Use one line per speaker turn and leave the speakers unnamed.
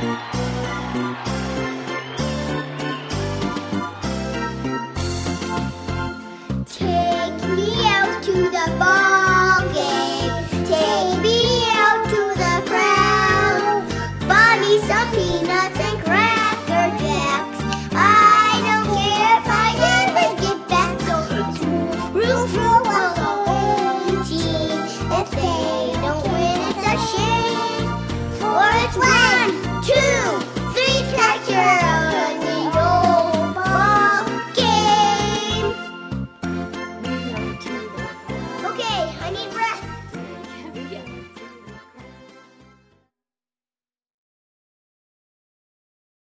Take me out to the I need